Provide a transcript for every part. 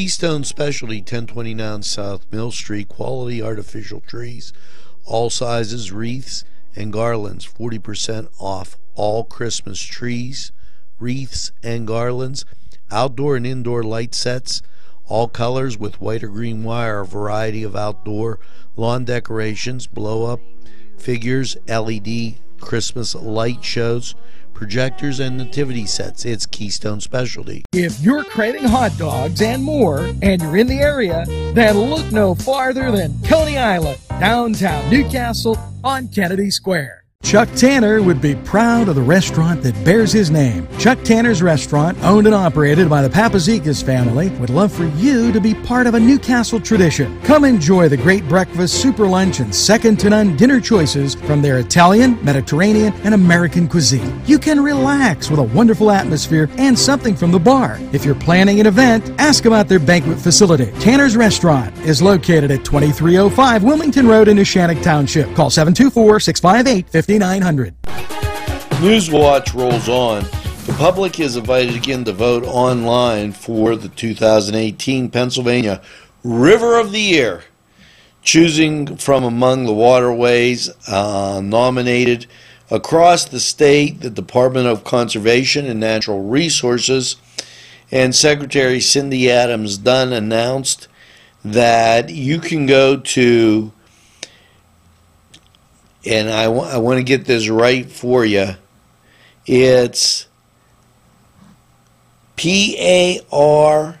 Keystone Specialty, 1029 South Mill Street, quality artificial trees, all sizes, wreaths, and garlands. 40% off all Christmas trees, wreaths, and garlands. Outdoor and indoor light sets, all colors with white or green wire. A variety of outdoor lawn decorations, blow up figures, LED Christmas light shows projectors, and nativity sets. It's Keystone Specialty. If you're craving hot dogs and more, and you're in the area, then look no farther than Coney Island, downtown New Castle on Kennedy Square. Chuck Tanner would be proud of the restaurant that bears his name. Chuck Tanner's Restaurant, owned and operated by the Papazikas family, would love for you to be part of a New Castle tradition. Come enjoy the great breakfast, super lunch, and second to none dinner choices from their Italian, Mediterranean, and American cuisine. You can relax with a wonderful atmosphere and something from the bar. If you're planning an event, ask about their banquet facility. Tanner's Restaurant is located at 2305 Wilmington Road in Neshannock Township. Call 724 658 5900. Newswatch rolls on. The public is invited again to vote online for the 2018 Pennsylvania River of the Year, choosing from among the waterways uh, nominated across the state. The Department of Conservation and Natural Resources and Secretary Cindy Adams Dunn announced that you can go to and I, want to get this right for you. It's P A R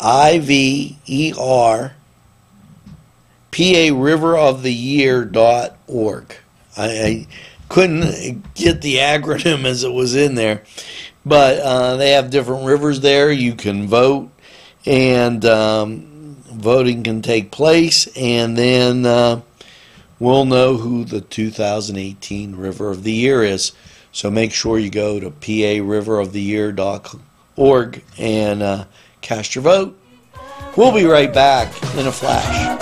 I V E R P A River of the Year dot org. I, I couldn't get the acronym as it was in there, but uh, they have different rivers there. You can vote, and um, voting can take place, and then. Uh, we'll know who the 2018 River of the Year is. So make sure you go to pariveroftheyear.org and uh, cast your vote. We'll be right back in a flash.